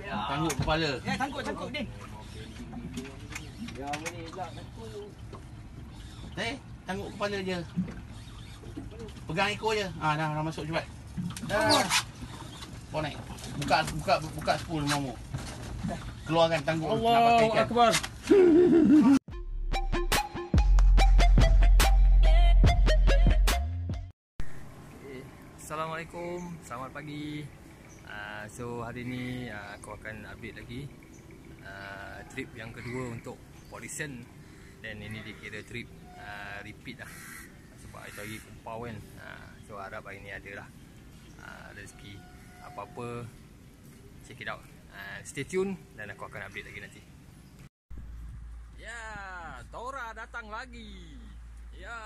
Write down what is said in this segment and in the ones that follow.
Tangguk kepala. Ya, tangguk, tangguk ni. Ya boleh pula takut. Eh, tangguk kepala je. Pegang ekor je. Ah, dah, dah masuk cepat. Dah. Bawa naik. Buka buka buka spool mamu. Keluarkan Allahu ikan. akbar. Assalamualaikum, selamat pagi. Uh, so hari ni uh, aku akan update lagi uh, trip yang kedua untuk Polisen dan ini dikira trip uh, repeat lah sebab hari lagi kumpau kan. Uh, so harap hari ni ada lah uh, rezeki apa-apa check it out. Uh, stay tune dan aku akan update lagi nanti. Ya, Tora datang lagi. Ya,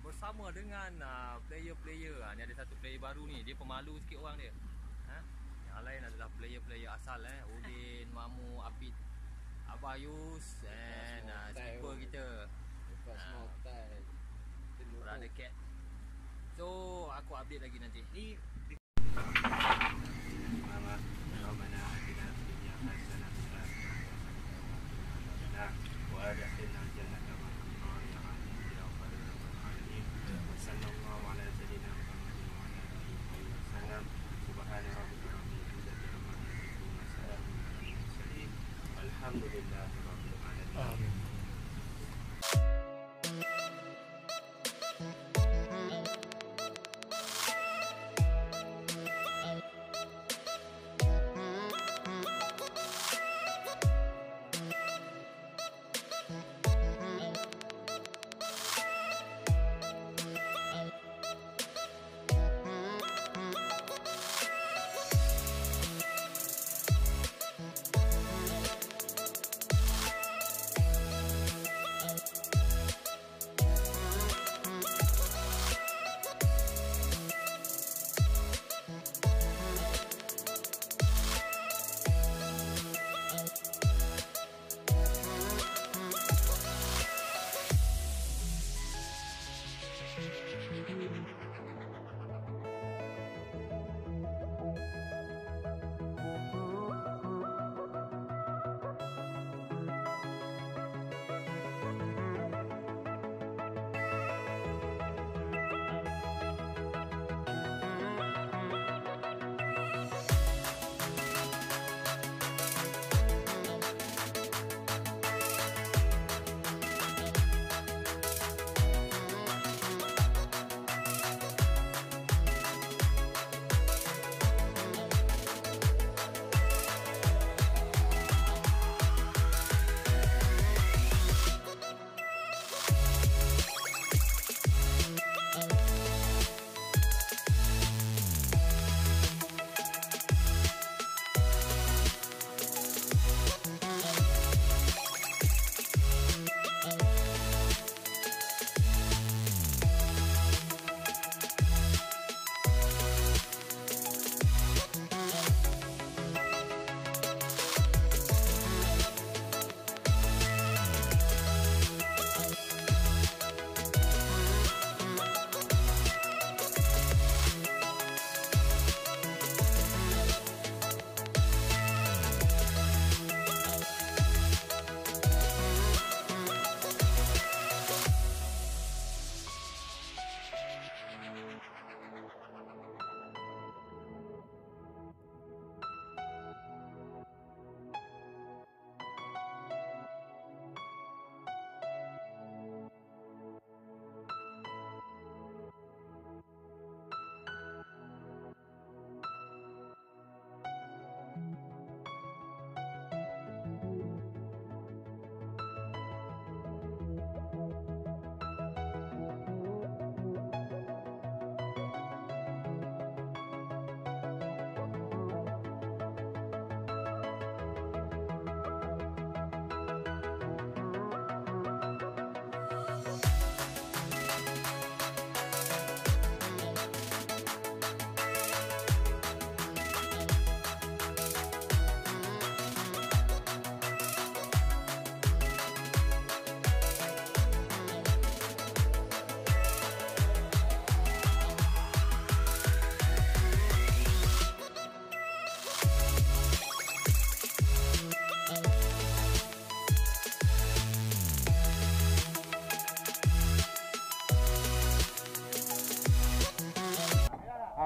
bersama dengan uh, player-player. Ha, ni ada satu player baru ni. Dia pemalu sikit orang dia. Yang lain adalah player-player asal eh. Udin, Mamu, Apit, Abah Yus and uh, skipper kita. Lepas time. Brother Cat. So, aku update lagi nanti. Ni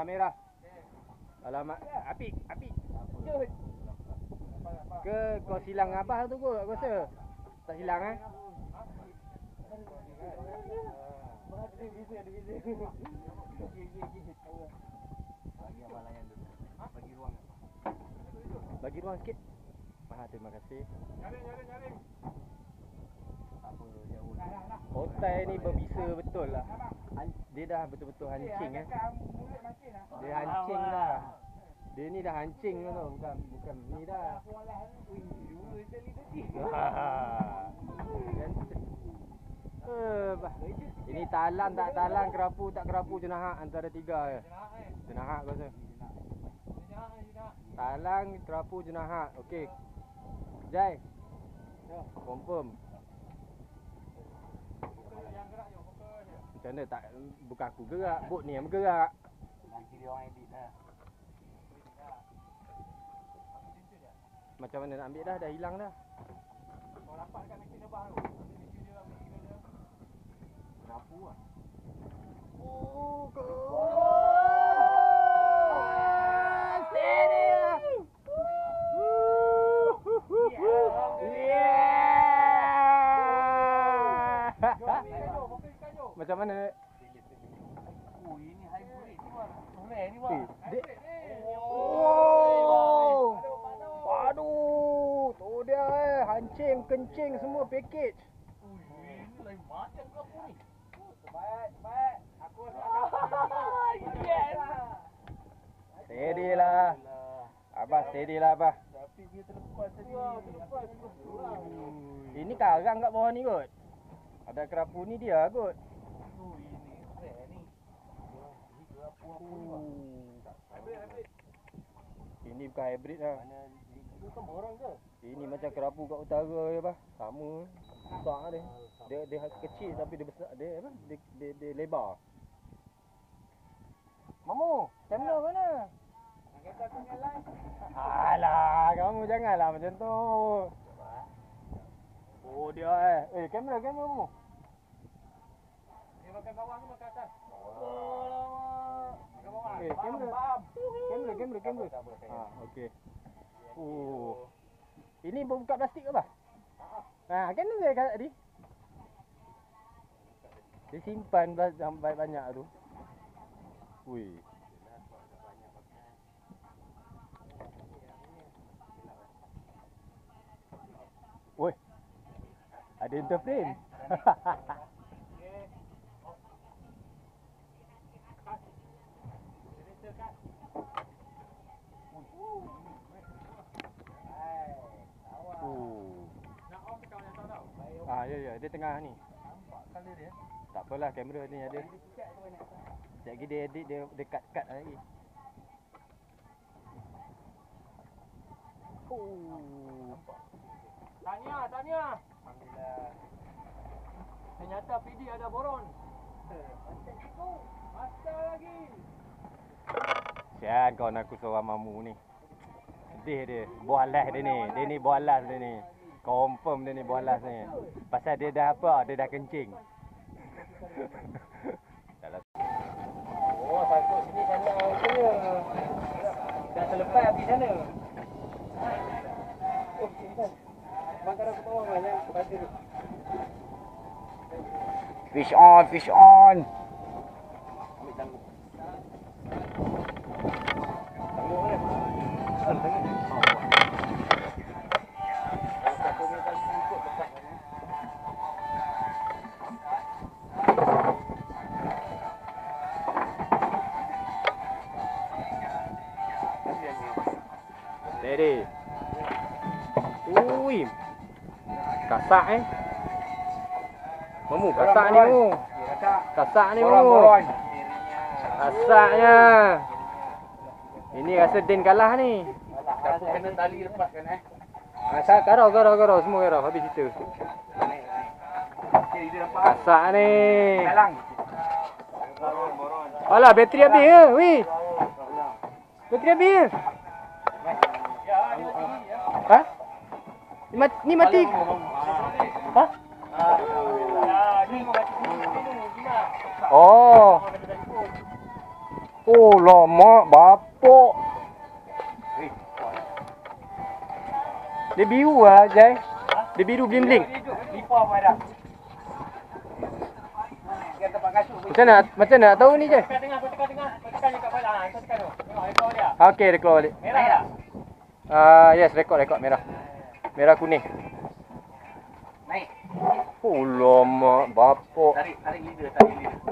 merah. Alamak api, api. Jut. Ke kau silang abah tu kot aku rasa. Tak silang eh? Bagi ruang sikit. Ah, terima kasih. Otai ni berbisa betul lah. Dia dah betul-betul hancing eh. Dia hancing dah. Dia ni dah hancing tu, bukan bukan ni dah. Ah. Eh. Ini talang tak talang, kerapu tak kerapu jenahak antara tiga je. Jenahak kau rasa. Talang, kerapu, jenahak. Okey. Jai. Confirm. Macam mana tak bukan aku gerak, bot ni yang bergerak. Nanti dia orang edit lah. Macam mana nak ambil dah, dah hilang dah. Kerapu lah. Oh, Macam mana? Oh, ini hybrid ni. Rare ni Oh. Waduh, tu dia eh, hancing, kencing semua package. Ini lain macam kerapu ni. Steady lah. Abah steady lah abah. Tapi dia terlepas tadi. Wah, terlepas. Ini karang kat bawah ni kot. Ada kerapu ni dia kot. Oh, ini rare ni. Ini bang? Ini bukan hybrid lah. Dia kan borong ke? Ini macam kerapu kat utara je bah. Sama. Besar dia. Dia dia kecil tapi dia besar dia apa? Dia dia, dia lebar. Mamu, channel mana? Alah, kamu janganlah macam tu. Oh dia eh. Eh, kamera kamera kamu. Eh, kamera. Kamera, kamera, kamera. Ha, okey. Oh. Ini buka plastik ke apa? Ha, kan dia kat tadi. Dia simpan sampai banyak tu. Wih. Woi. Ada interframe. dia tengah ni. Color dia. Tak apalah kamera ni ada. Sekejap lagi dia edit dia dia cut lagi. Oh. Tanya, tanya. Alhamdulillah. Ternyata PD ada boron. Master lagi. Sian kawan aku seorang mamu ni. Sedih dia. Bualas dia ni. Dia ni bualas dia ni. Confirm dia ni bualas ni. Pasal dia dah apa? Dia dah kencing. Oh, sangkut sini sana punya. Dah terlepas api sana. Oh, sini. Bakar aku bawah banyak pasir. Fish on, fish on. Kasak eh. Mamu, kasak ni mamu. Kasak ni mamu. Kasaknya. Ini rasa Din kalah ni. Aku kena tali lepas kan eh. Kasak karau, karau, karau. Semua karau. Habis cerita. Kasak ni. Alah, bateri habis ke? Weh. Bateri habis ke? Ha? Ni mati. Oh. Oh lama bapuk. Dia biru lah Jai. Dia biru bling-bling. Macam nak macam nak tahu ni Jai? Okey dia keluar balik. Merah tak? Ah yes rekod rekod merah. Merah kuning. Naik. Oh lama bapuk. Tarik, tarik leader, tarik leader.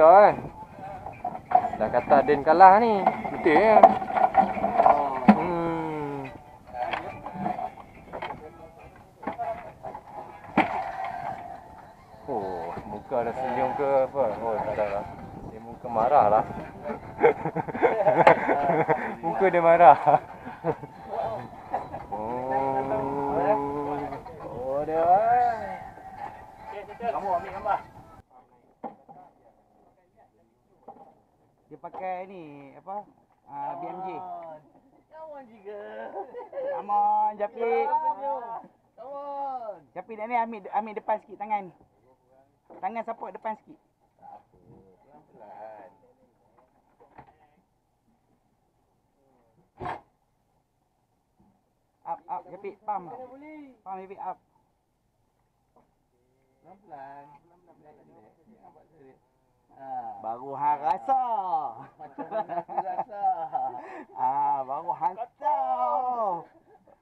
Dia eh. Dah kata Din kalah ni. Betul ya. Hmm. Oh, muka ada senyum ke apa? Oh, tak ada lah. Dia muka marah lah. muka dia marah. oh. Oh, dia eh. Kamu ambil gambar. Dia pakai ni apa? Uh, BMJ. Kawan juga. Come on, Japik. Kawan. Japik nak ni ambil depan sikit tangan. Tangan support depan sikit. Up, up, Japik, pam. Pam, Japik, up. Pelan-pelan. Baru hang rasa. Macam mana aku rasa? Ah, baru hang tahu.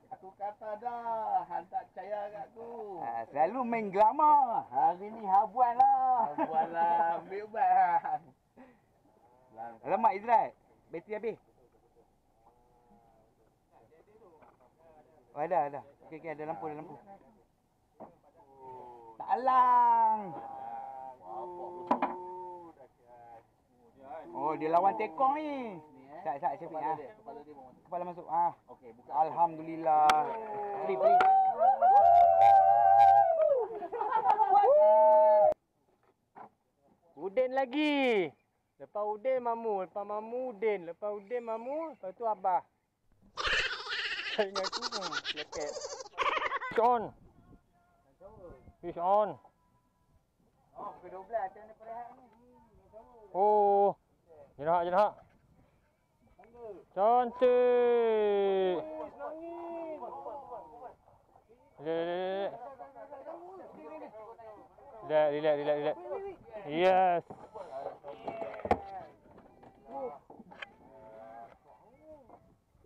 Aku kata dah, Han tak percaya kat aku. Ah, selalu main glamour. Hari ni habuan lah. Buatlah, ambil ubat Han. Alamak Izrat. Bateri habis. Oh, ada, ada. Okey, okey, ada lampu, ada lampu. Tak alang. Oh, dia lawan tekong ni. Sat, sat, Syafiq. Ah. Kepala dia mau. Kepala masuk. Ah. Okey, buka. Alhamdulillah. Flip, flip. Udin lagi. Lepas Udin mamu, lepas mamu Udin, lepas Udin mamu, lepas tu abah. Saya ingat aku hmm, leket. Fish on. Fish on. Oh, pukul 12 macam mana perehat ni? Oh. Jenak jenak. Cantik. Relax, relax, relax, relax, relax. Yes.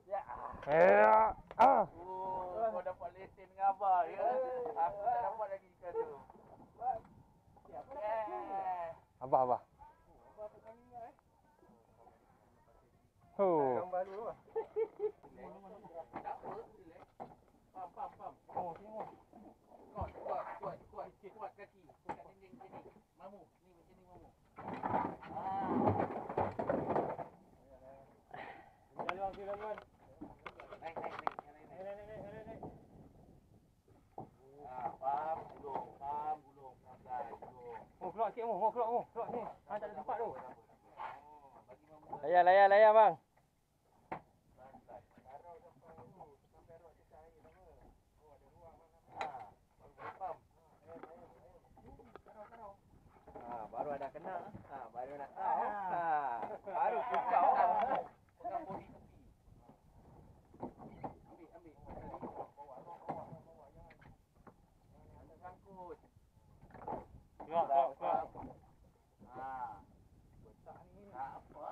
Ya. Ah. Oh, kau dapat lesen dengan abah ya. Aku tak dapat lagi ikan tu. Abah, abah. Oh. Pam, pam, pam. Oh, tengok. Kuat, kuat, kuat, kuat, kuat kaki. Dekat dinding macam ni. Mamu, ni macam ni mamu. Naik, naik, naik. Naik, naik, naik. Ah, pam, gulung, pam, gulung. Pelan-pelan, gulung. Oh, keluar sikit mu. Oh, keluar mu. Keluar ni. Ah, tak ada tempat tu. Layan, layan, layan bang. Ah, baru ada kena. Ah, baru nak tahu. Ah, baru kau. Pegang body tepi. Ambil, ambil. Jangan sangkut. Keluar, keluar, keluar. Ah. Besar ni. Tak apa.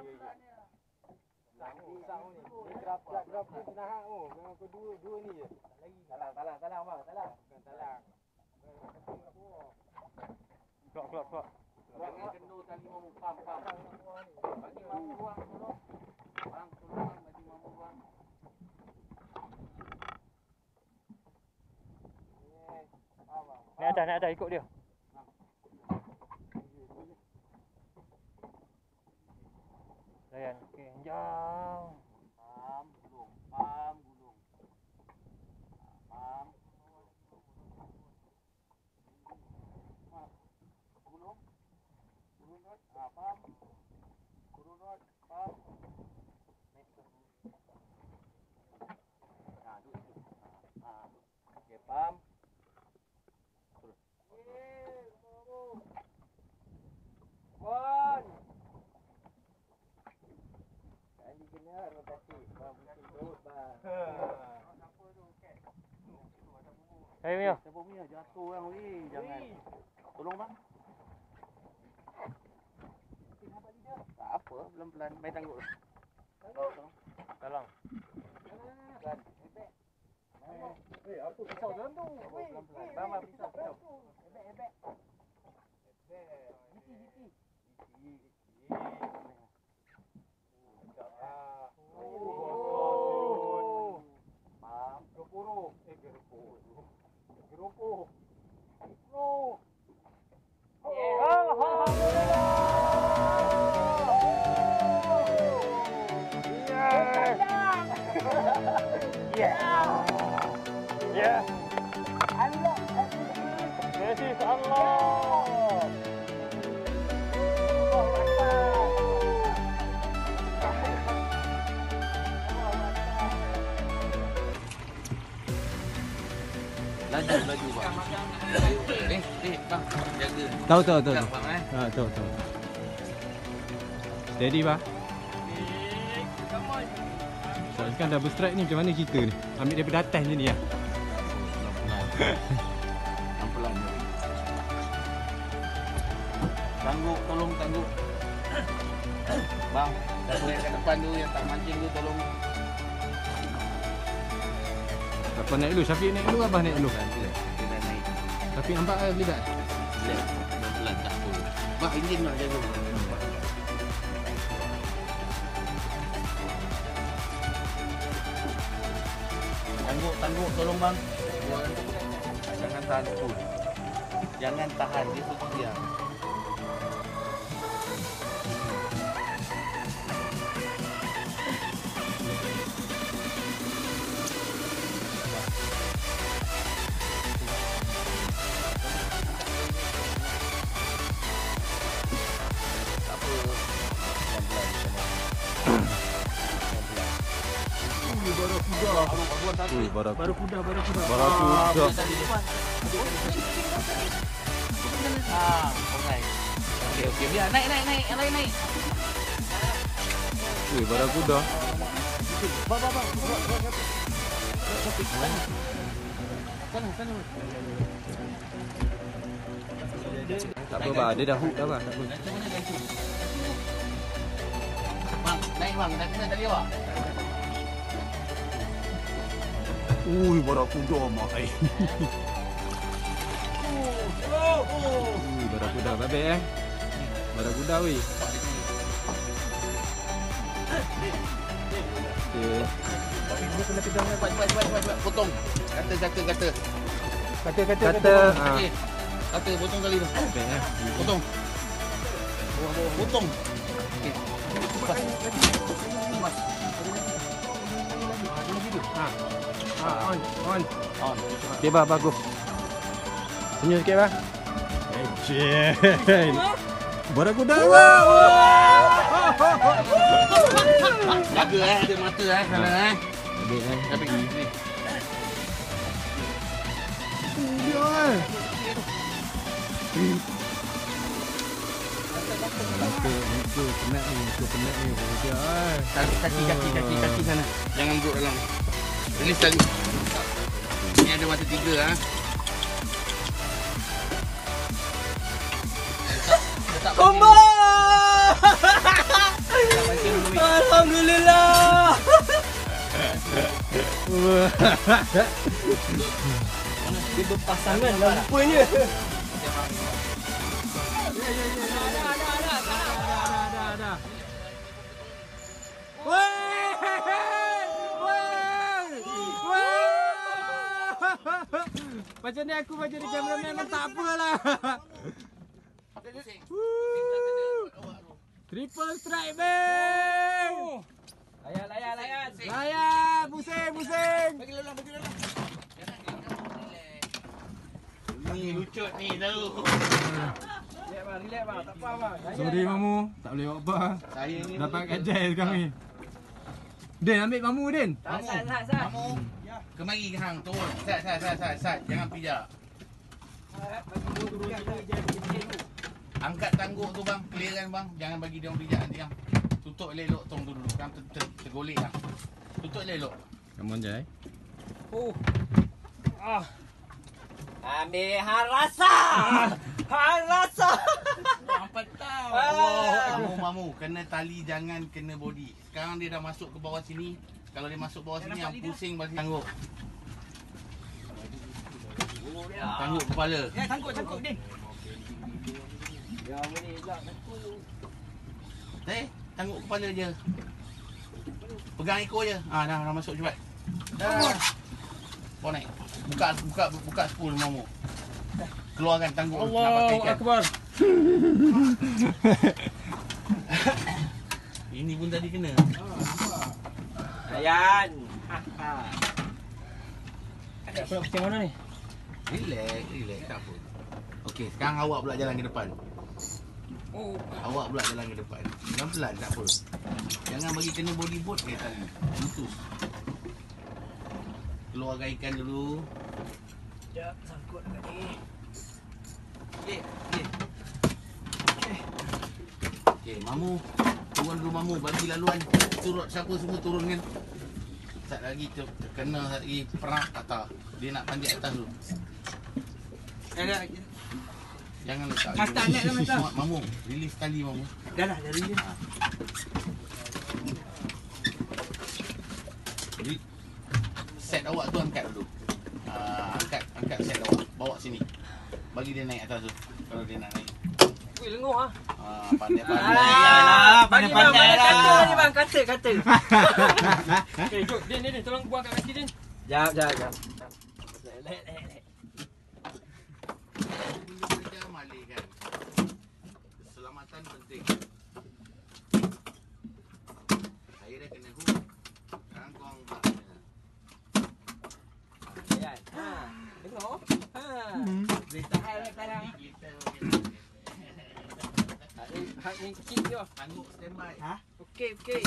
Besarnya. Ni kerapkat, kerapkat senahan mu. Memang kau dua, dua ni je. Talang, talang, talang bang, talang. Bukan talang. Keluar, keluar, keluar. Buat dengan kendur tali mamu, pam, pam. Bagi mamu buang dulu. Bang, tolong bang, bagi mamu buang. Atas, naik atas. Ikut dia. Layan. Okey, jauh. Pam, gulung, pam, gulung. Pam. Ah, Gulung. Gulung rod. Ah, pam. Gulung rod, pam. Naik ke. Ah, duduk situ. Ah, ah. Okey, pam. Terus. Hai Mia. Siapa punya jatuh bang. Weh, jangan. Tolong bang. Tak apa, pelan-pelan. Main tangguh. Tolong. Tolong. Bang, bang, pisau, pisau. 그러고그러고 Yeah. Yeah. I love it. This is unlocked. Laju, laju bang. Eh, eh, bang. Jaga. Tahu tahu tahu. Bang eh. Ha tahu tahu. Steady bah. So, kan double strike ni macam mana kita ni? Ambil daripada atas je ni ya. Pelan-pelan. Tangguk, tolong tangguk. Bang, siapa yang kat depan tu yang tak mancing tu tolong. Apa naik dulu? Syafiq naik dulu, Abah naik dulu. Dia dah naik. Syafiq nampak eh boleh tak? Pelan-pelan tak apa. Bang, enjin nak jaga. Tangguk, tangguk, tolong bang. Jangan tahan tu. Jangan tahan, dia suruh diam. Ui, baru baru kuda, baru kuda. baru kuda. Ah, alright. Okey, okey. Biar naik, naik, naik. Yang lain naik. Ui, baru kuda. Sana, sana. Tak apa bah, dia dah hook dah bah. Tak apa. Bang, naik bang. Dah kena tadi awak. Ui, baru kuda mai. Ui, baru kuda babe eh. Baru kuda weh. Okey. Cepat, cepat, cepat, cepat, cepat. Potong. Kata, kata, kata. Kata kata Kata ha, Okey. Kata, potong kali tu. babe eh. Potong. Potong. Okey. Lepas. Lepas. Ha, on, on. On. Okey bah, bagus. Senyum sikit bah. Ejen. Baru kuda bah. Jaga eh, ada mata eh. Sana eh. Babe eh. Dah pergi. Sini. Dia eh. Muka, muka penat ni, muka penat ni. Eh. Kaki, kaki, kaki, kaki sana. Jangan duduk dalam. Release tali. Ni ada mata tiga ah. Alhamdulillah. Dia berpasangan lah rupanya. Macam ni aku macam ni cameraman memang tak apalah. Triple strike bang. Layan, layan, layan. Layan, pusing, pusing. Bagi lalang, bagi lalang. Ni lucut ni tahu. Relax bang, relax bang. Tak apa bang. Sorry mamu, tak boleh buat apa. Saya ni Dapat kajai sekarang ni. Din ambil mamu Din. Sat, sat, sat, sat. Kamu kemari ke hang turun. Sat sat sat sat sat jangan pijak. Angkat tangguk tu bang, clearkan bang. Jangan bagi dia orang pijak nanti bang. Tutup elok tong tu dulu. Kan ter, ter, tergolek bang. Tutup elok. Come on Jai. Oh. Ah. Ambil hang rasa. Hang rasa. Apa tahu? Mamu. Kena tali, jangan kena body. Sekarang dia dah masuk ke bawah sini. Kalau dia masuk bawah sini, yang pusing balik tanggup. Tanggup kepala. Ya, tangkuk tangkuk Din. Eh, tanggup kepala je. Pegang ekor je. Ah, dah, dah masuk cepat. Dah. Bawa naik. Buka, buka, buka spool mamu. Keluarkan nak pakai Allahu ikan. Akbar. Ini pun tadi kena. Ayan. Aku nak pusing mana ni? Relax, relax. Tak apa. Okey, sekarang awak pula jalan ke depan. Oh, Awak pula jalan ke depan. Pelan-pelan, tak apa. Jangan bagi kena body boat ke tali. Putus. Keluarkan ikan dulu. Sekejap, sangkut dekat ni. Okey, okey. Okey, mamu. Turun dulu mamu. Bagi laluan. Turut siapa semua turunkan. Tak lagi ter, terkena, tak lagi perak kata. Dia nak panjat atas dulu. Dah dah. Jangan letak. Mata naik dah, mata. Mamu, release tali mamu. Dah dah dari dia. Jadi set awak tu angkat dulu. Uh, angkat angkat set awak. Bawa sini. Bagi dia naik atas tu. Kalau dia nak naik. Wih, lenguh ah. Ah, pandai-pandai. Alah, Bagi bang, pandai-pandai bagi kata lah. ni bang, kata, kata. Eh, jom, Din, Din, tolong buang kat kaki Din. Jap, jap, jap. Dulu kerja Malik kan. Keselamatan penting. Saya dah kena hook. Sekarang kau buat kena. Ayan. Ha. Tengok. Ha. Boleh tahan lah sekarang. Hak ni kecil je. Tanguk standby. Ha? Okey, okey.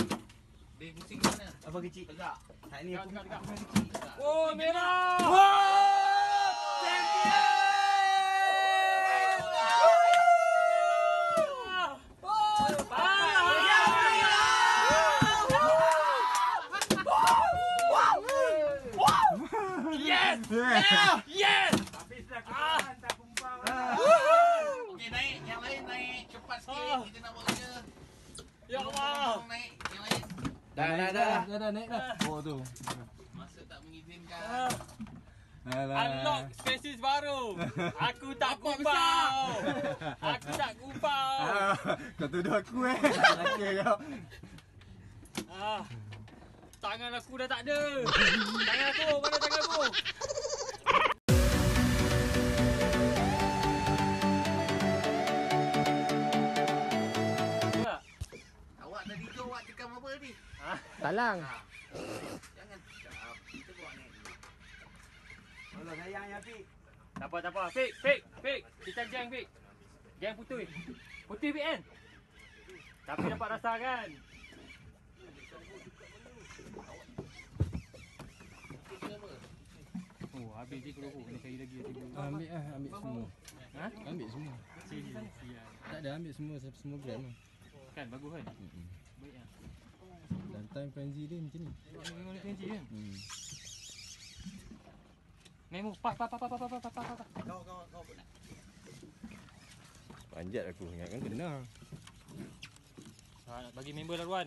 Dia musik mana? Apa kecil? Tegak. Hak ni aku tegak kecil. Oh, merah. Oh! Yes! Yeah! Yes! Tapi sudah tak kumpang. Okey naik, yang lain naik. Cepat sikit. Ah. Kita nak buat kerja. Ya Allah! Naik, yang lain. Dah, dah, dah. Dah dah naik dah. Oh tu. Masa tak mengizinkan. Ah. Alah. Unlock spesies baru. Aku tak kupau. Aku tak kupau. Ah, Kau tuduh aku eh. Laki kau. Ah. Tangan aku dah tak ada. Tangan aku, mana tangan aku? Apa ni? Talang. Jangan cakap. Kita buat dulu. Tolong sayang ya, Fik. Tak apa, tak apa. Fik, Fik, Fik. Kita geng, Fik. Geng putih. Putih, Fik kan? Tapi dapat rasa kan? Oh, habis je kalau kena cari lagi. Ambil ah, ambil semua. Ha? Ambil semua. Tak ada ambil semua semua gram lah. Kan, bagus kan? Mm-mm. Baik lah. Time frenzy dia macam ni. Memang dia kenci kan? Hmm. Memo, pas, pas, pas, pas, pas, pas, pas, pas. Kau, kau, kau pun nak. Panjat aku ingatkan kena. Ha, nak bagi member laluan.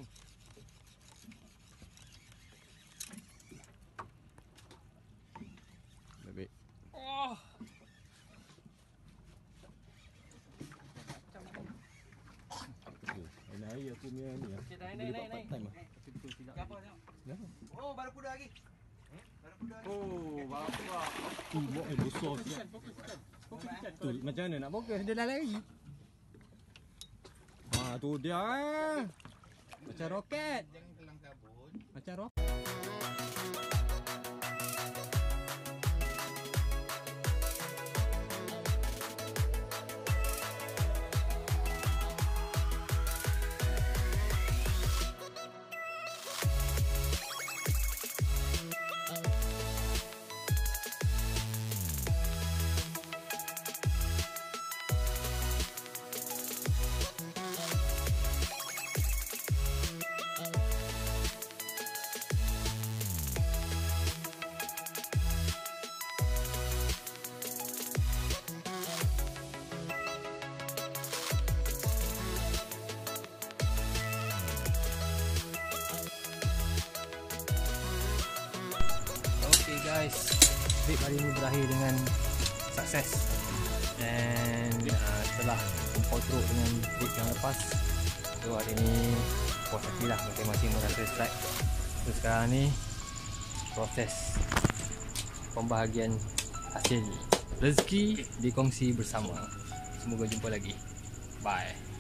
Baik. Oh. Ini hari aku punya ni lah. Okay, naik, Boleh naik, naik, time lah. Oh, baru kuda lagi. Baru kuda lagi. Oh, bapak. Uh, mok eh besar siap. Tu macam mana nak fokus dia dah lari. Ha tu dia eh. Macam roket. Jangan kelang kabut. Macam roket. Trip hari ini berakhir dengan sukses. Dan uh, setelah kumpul teruk dengan trip yang lepas. So hari ni puas hati lah masing-masing merasa strike. So sekarang ni proses pembahagian hasil rezeki dikongsi bersama. Semoga jumpa lagi. Bye